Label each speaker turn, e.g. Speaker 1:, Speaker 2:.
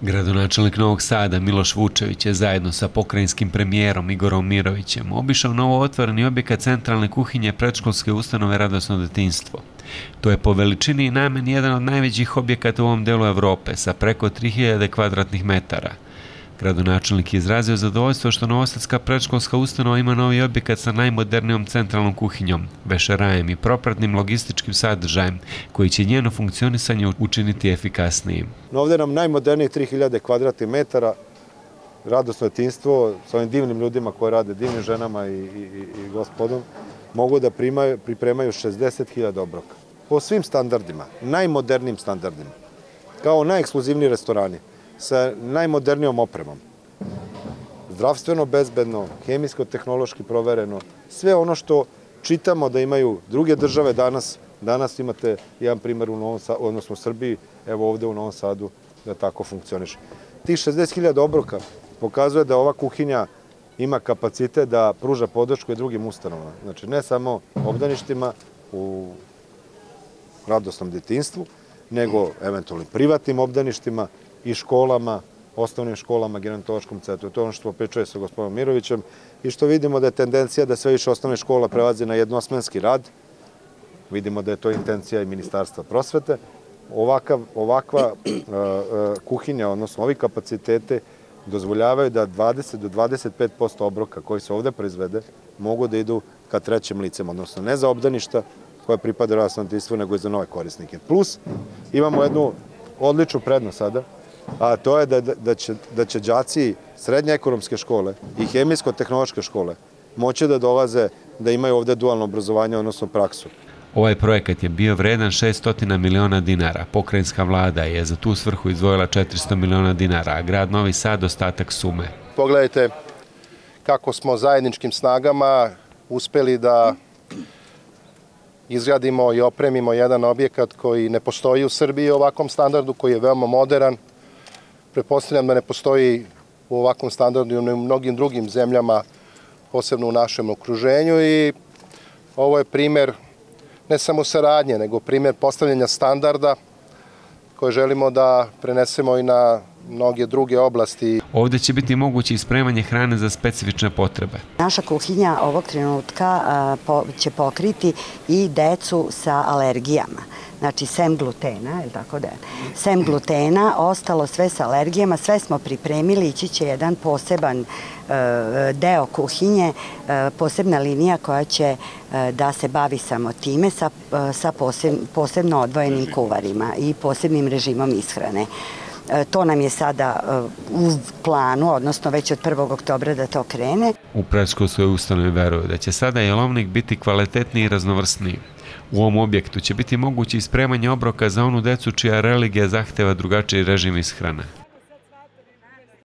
Speaker 1: Gradonačelnik Novog Sada Miloš Vučević je zajedno sa pokrajinskim premijerom Igorom Mirovićem obišao novo otvoreni objekat centralne kuhinje predškolske ustanove Radosno detinstvo. To je po veličini i nameni jedan od najvećih objekata u ovom delu Evrope sa preko 3000 kvadratnih metara – Gradonačelnik je izrazio zadovoljstvo što Novosadska predškolska ustanova ima novi objekat sa najmodernijom centralnom kuhinjom, vešerajem i propratnim logističkim sadržajem, koji će njeno funkcionisanje učiniti efikasnijim.
Speaker 2: Ovde nam najmoderniji 3000 kvadratnih metara, radosno detinstvo sa ovim divnim ljudima koji rade, divnim ženama i, i, i gospodom, mogu da primaju, pripremaju 60.000 obroka. Po svim standardima, najmodernijim standardima, kao najekskluzivniji restorani sa najmodernijom opremom. Zdravstveno bezbedno, hemijsko-tehnološki provereno, sve ono što čitamo da imaju druge države danas, danas imate jedan primer u Novom Sadu, odnosno u Srbiji, evo ovde u Novom Sadu, da tako funkcioniše. Tih 60.000 obroka pokazuje da ova kuhinja ima kapacitet da pruža podršku i drugim ustanovama. Znači, ne samo obdaništima u radosnom detinstvu, nego eventualno privatnim obdaništima, i školama, osnovnim školama, gerontološkom centru. To je ono što pričuje sa gospodinom Mirovićem i što vidimo da je tendencija da sve više osnovne škola prelazi na jednosmenski rad. Vidimo da je to intencija i Ministarstva prosvete. Ovakav, ovakva uh, uh, kuhinja, odnosno ovi kapacitete, dozvoljavaju da 20 do 25% obroka koji se ovde proizvede mogu da idu ka trećem licem, odnosno ne za obdaništa koje pripada rasnodistvu, nego i za nove korisnike. Plus, imamo jednu odličnu prednost sada, a to je da, da, će, da će đaci srednje ekonomske škole i hemijsko-tehnološke škole moći da dolaze da imaju ovde dualno obrazovanje, odnosno praksu.
Speaker 1: Ovaj projekat je bio vredan 600 miliona dinara. Pokrajinska vlada je za tu svrhu izdvojila 400 miliona dinara, a grad Novi Sad ostatak sume.
Speaker 3: Pogledajte kako smo zajedničkim snagama uspeli da izgradimo i opremimo jedan objekat koji ne postoji u Srbiji u ovakvom standardu, koji je veoma modern, Prepostavljam da ne postoji u ovakvom standardu i u mnogim drugim zemljama, posebno u našem okruženju i ovo je primer ne samo saradnje, nego primer postavljanja standarda koje želimo da prenesemo i na mnoge druge oblasti.
Speaker 1: Ovde će biti moguće ispremanje hrane za specifične potrebe.
Speaker 4: Naša kuhinja ovog trenutka će pokriti i decu sa alergijama znači sem glutena, je tako da sem glutena, ostalo sve sa alergijama, sve smo pripremili, ići će jedan poseban e, deo kuhinje, e, posebna linija koja će e, da se bavi samo time sa, sa posebno odvojenim kuvarima i posebnim režimom ishrane. To nam je sada u planu, odnosno već od 1. oktobra da to krene.
Speaker 1: U predškolskoj ustanovi veruju da će sada jelovnik biti kvalitetniji i raznovrsniji. U ovom objektu će biti moguće ispremanje obroka za onu decu čija religija zahteva drugačiji režim ishrane.